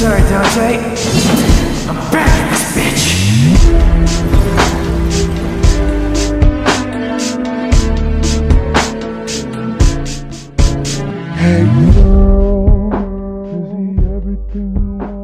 sorry, Dante. I'm back in this bitch. Hey, girl, everything you want?